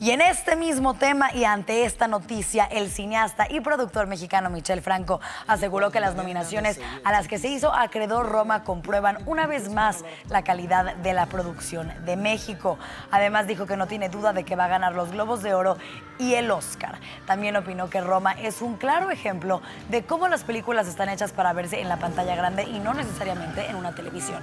Y en este mismo tema y ante esta noticia, el cineasta y productor mexicano Michel Franco aseguró que las nominaciones a las que se hizo acreedor Roma comprueban una vez más la calidad de la producción de México. Además dijo que no tiene duda de que va a ganar los Globos de Oro y el Oscar. También opinó que Roma es un claro ejemplo de cómo las películas están hechas para verse en la pantalla grande y no necesariamente en una televisión.